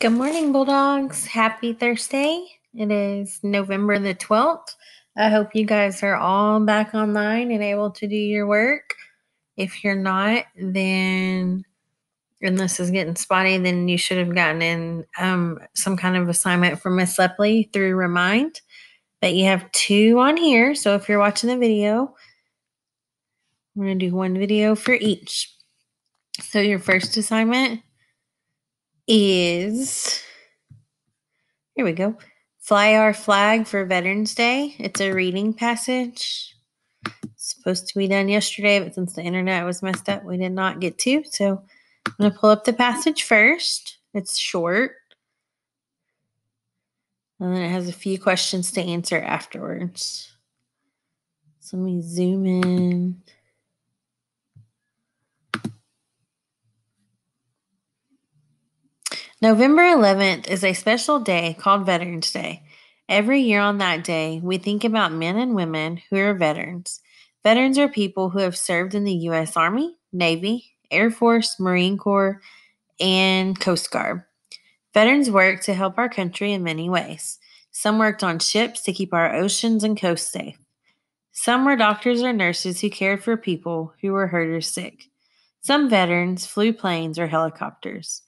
Good morning, Bulldogs. Happy Thursday. It is November the 12th. I hope you guys are all back online and able to do your work. If you're not, then, and this is getting spotty, then you should have gotten in um, some kind of assignment from Miss Lepley through Remind. But you have two on here. So if you're watching the video, we're going to do one video for each. So your first assignment is here we go. Fly our flag for Veterans Day. It's a reading passage. It's supposed to be done yesterday, but since the internet was messed up, we did not get to. So I'm going to pull up the passage first. It's short. And then it has a few questions to answer afterwards. So let me zoom in. November 11th is a special day called Veterans Day. Every year on that day, we think about men and women who are veterans. Veterans are people who have served in the U.S. Army, Navy, Air Force, Marine Corps, and Coast Guard. Veterans work to help our country in many ways. Some worked on ships to keep our oceans and coasts safe. Some were doctors or nurses who cared for people who were hurt or sick. Some veterans flew planes or helicopters.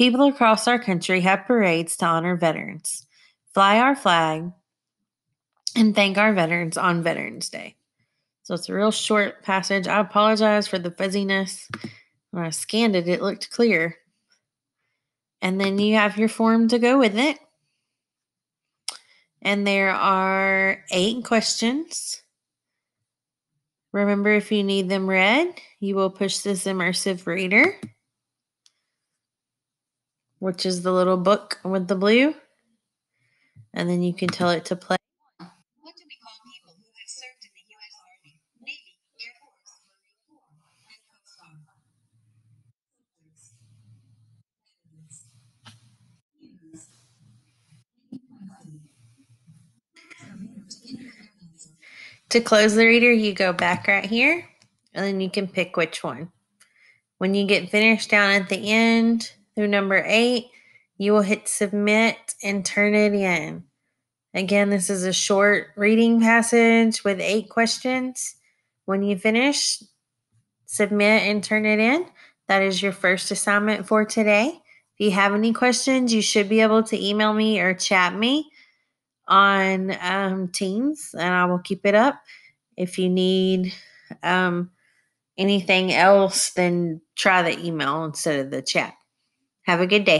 People across our country have parades to honor veterans, fly our flag, and thank our veterans on Veterans Day. So it's a real short passage. I apologize for the fuzziness. When I scanned it, it looked clear. And then you have your form to go with it. And there are eight questions. Remember, if you need them read, you will push this immersive reader which is the little book with the blue. And then you can tell it to play. What do we call people who have served in the U.S. Army, Navy, Air Force, Marine Corps, and Coast Guard? To close the reader, you go back right here, and then you can pick which one. When you get finished down at the end, through number eight, you will hit submit and turn it in. Again, this is a short reading passage with eight questions. When you finish, submit and turn it in. That is your first assignment for today. If you have any questions, you should be able to email me or chat me on um, Teams, and I will keep it up. If you need um, anything else, then try the email instead of the chat. Have a good day.